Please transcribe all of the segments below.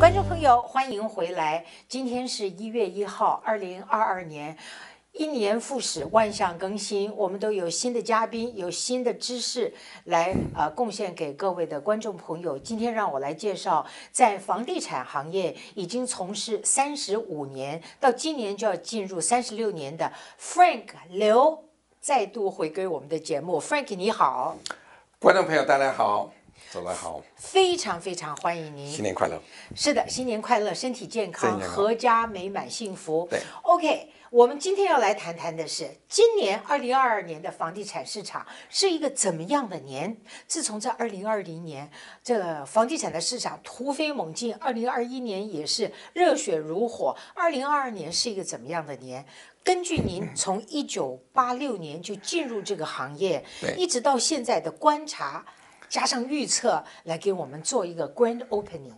观众朋友，欢迎回来。今天是一月一号，二零二二年，一年复始，万象更新，我们都有新的嘉宾，有新的知识来呃贡献给各位的观众朋友。今天让我来介绍，在房地产行业已经从事三十五年，到今年就要进入三十六年的 Frank 刘再度回归我们的节目。Frank 你好，观众朋友大家好，走来好，非常非常欢迎您。新年快乐。是的，新年快乐，身体健康，阖家美满幸福。对，OK，我们今天要来谈谈的是，今年二零二二年的房地产市场是一个怎么样的年？自从在二零二零年，这个房地产的市场突飞猛进，二零二一年也是热血如火，二零二二年是一个怎么样的年？根据您从一九八六年就进入这个行业，对一直到现在的观察，加上预测，来给我们做一个 grand opening。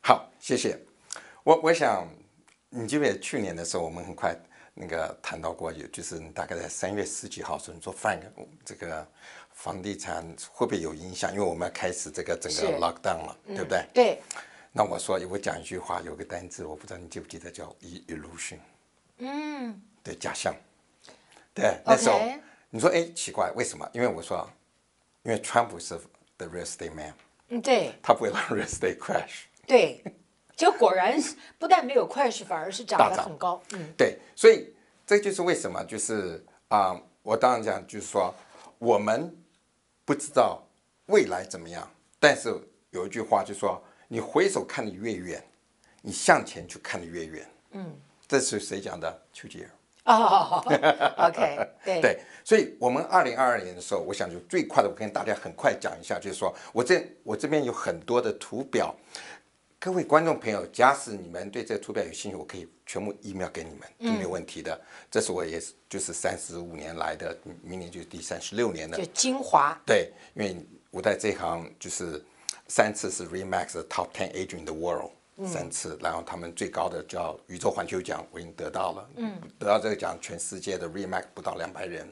好，谢谢。我我想，你记得去年的时候，我们很快那个谈到过，有就是你大概在三月十几号时候，你说 Frank 这个房地产会不会有影响？因为我们要开始这个整个 lockdown 了，对不对？对，那我说我讲一句话，有个单字，我不知道你记不记得，叫 illusion，嗯。对，假象。对，那时候你说，哎，奇怪，为什么？因为我说，因为川普是 the real estate man，嗯，对他不会让 real estate crash。对，结果果然是不但没有 crash，反而是涨得很高。嗯，对，所以这就是为什么，就是啊、我当然讲，就是说我们不知道未来怎么样，但是有一句话就是说，你回首看得越远，你向前就看得越远。嗯，这是谁讲的？丘吉尔。哦，OK，对，对，所以我们二零二二年的时候，我想就最快的，我跟大家很快讲一下，就是说我这我这边有很多的图表，各位观众朋友，假使你们对这个图表有兴趣，我可以全部 email 给你们，都没有问题的。这是我也是就是三十五年来的，明年就是第三十六年的就，精华。对，因为我在这行就是三次是 Remax 的 Top Ten Agent in the World，、三次，然后他们最高的叫宇宙环球奖，我已经得到了，嗯，得到这个奖，全世界的 Remax 不到两百人，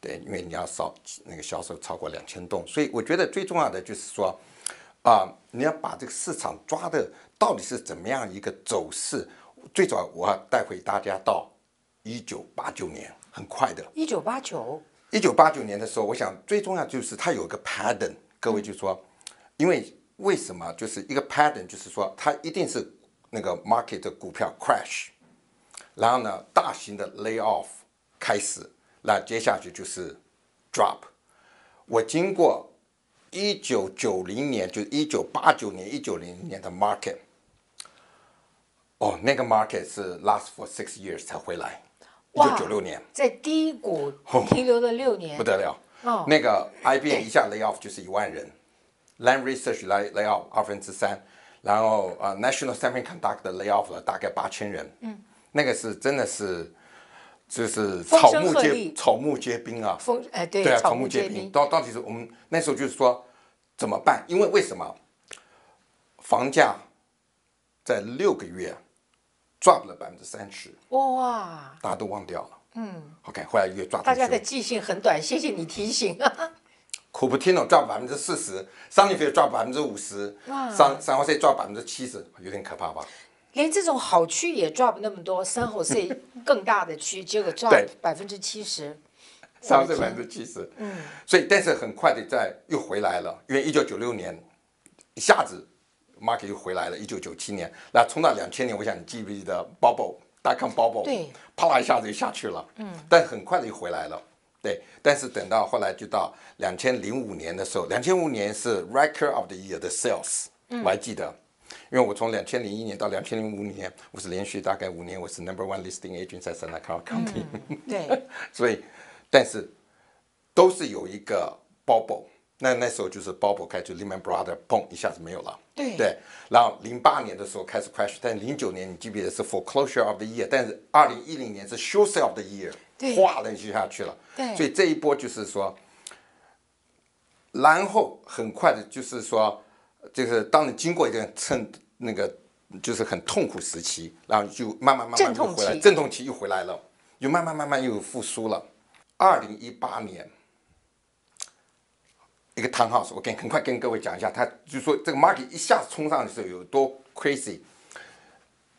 对，因为你要少那个销售超过两千栋，所以我觉得最重要的就是说，啊、你要把这个市场抓的到底是怎么样一个走势，最早我要带回大家到一九八九年，很快的，一九八九，一九八九年的时候，我想最重要就是它有一个 pattern，各位就说，因为为什么就是一个 pattern，就是说它一定是那个 market 的股票 crash，然后呢大型的 lay off 开始，那接下去就是 drop。我经过一九九零年，就是一九八九年、一九零年的 market，哦，那个 market 是 last for six years 才回来，一九九六年。在低谷停留了六年不，得了。哦那个 IBM 一下 lay off 就是一万人，Lam Research 来 lay off 二分之三，然后呃 National Semiconductor lay off 了大概八千人，嗯，那个是真的是就是草木皆草木皆兵啊，风哎对，对啊，草草木皆皆兵。到到底是我们那时候就是说怎么办？因为为什么房价在六个月 drop 了百分之三十，哇，大家都忘掉了。嗯，OK，后来越抓大家的记性很短，谢谢你提醒。Cupertino 赚百分之四十，Sunnyfield 赚百分之五十，三三 Jose 赚百分之七十，有点可怕吧？连这种好区也 drop 那么多，三号 C 更大的区，结果对。百分之七十。三 Jose 百分之七十，嗯，所以但是很快的在又回来了，因为一九九六年一下子 market 又回来了，一九九七年，那冲到两千年，我想你记不记得 bubble 大康 bubble，对，啪啦一下子就下去了，嗯，但很快的又回来了。对，但是等到后来就到两千零五年的时候，两千五年是 record of the year 的 sales，、我还记得，因为我从两千零一年到两千零五年，我是连续大概五年，我是 number one listing agent 在 Santa Clara County，、对，所以但是都是有一个 bubble，那那时候就是 bubble 开就 Lehman Brothers 砰一下子没有了，对。对，然后零八年的时候开始 crash，但零九年你记不记得是 foreclosure of the year，但是二零一零年是 short sale of the year，对。哗的就下去了，对。所以这一波就是说，然后很快的就是说，就是当你经过一个趁那个就是很痛苦时期，然后就慢慢慢慢又回来，阵痛期又回来了，又慢慢慢慢又复苏了。二零一八年一个 townhouse，我跟很快跟各位讲一下，他就说这个 market 一下子冲上的时候有多 crazy。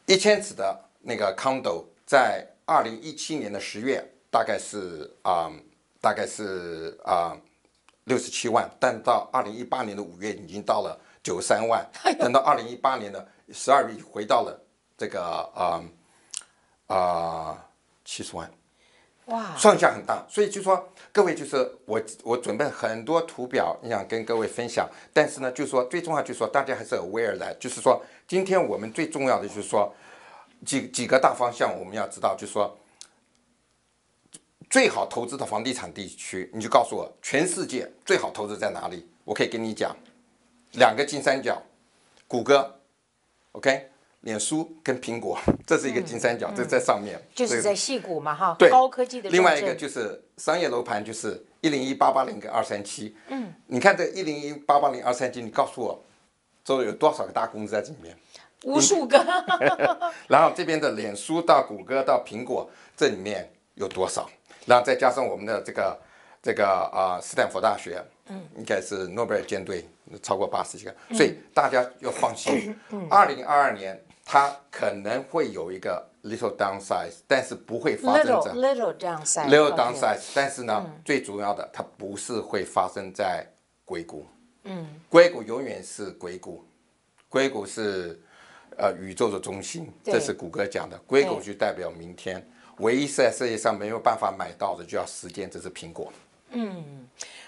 一千尺的那个 condo 在二零一七年的十月大概是啊、大概是啊六十七万，但到二零一八年的五月已经到了九十三万，等到二零一八年的十二月回到了这个啊啊七十万。哇，上下很大，所以就说各位就是我我准备很多图表，你想跟各位分享，但是呢，就说最重要就说大家还是 aware 的，就是说今天我们最重要的就是说几几个大方向我们要知道，就是说最好投资的房地产地区，你就告诉我全世界最好投资在哪里，我可以跟你讲。两个金三角，谷歌，OK，脸书跟苹果，这是一个金三角，这在上面，就是在戏谷嘛哈，对，高科技的。另外一个就是商业楼盘，就是一零一八八零跟二三七。嗯，你看这一零一八八零二三七，你告诉我，周围有多少个大公司在这里面？无数个，然后这边的脸书到谷歌到苹果，这里面有多少？然后再加上我们的这个这个啊、斯坦福大学，嗯，应该是诺贝尔舰队超过八十几个，所以大家要放心。二零二二年它可能会有一个 little downsize，但是不会发生 little 在 little 这样。size。little downsize，但是呢，最主要的它不是会发生在硅谷，嗯，硅谷永远是硅谷，硅谷是呃宇宙的中心，这是谷歌讲的，硅谷就代表明天，唯一在世界上没有办法买到的就要时间，这是苹果。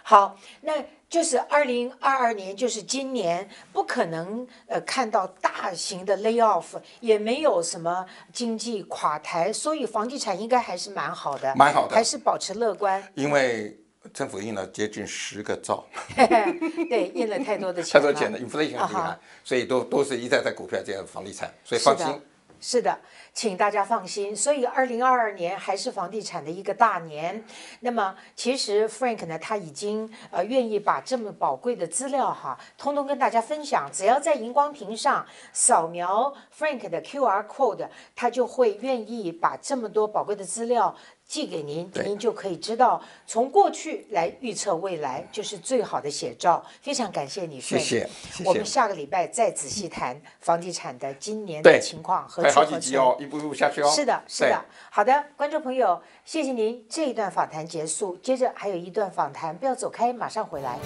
好，那就是二零二二年，就是今年，不可能呃看到大型的 lay off，也没有什么经济垮台，所以房地产应该还是蛮好的，蛮好的还是保持乐观。因为政府印了接近十个兆，对，印了太多的钱了，太多钱了，inflation 很厉害所以都都是一再在股票这样的房地产，所以放心。是的，请大家放心。所以，二零二二年还是房地产的一个大年。那么，其实 Frank 呢，他已经呃愿意把这么宝贵的资料哈，通通跟大家分享。只要在荧光屏上扫描 Frank 的 QR code，他就会愿意把这么多宝贵的资料。寄给您，您就可以知道从过去来预测未来，就是最好的写照。非常感谢你，谢谢我们下个礼拜再仔细谈房地产的今年的情况和还有好何存几集哦，一步一步下去哦。是的，是的。好的，观众朋友，谢谢您。这一段访谈结束，接着还有一段访谈，不要走开，马上回来。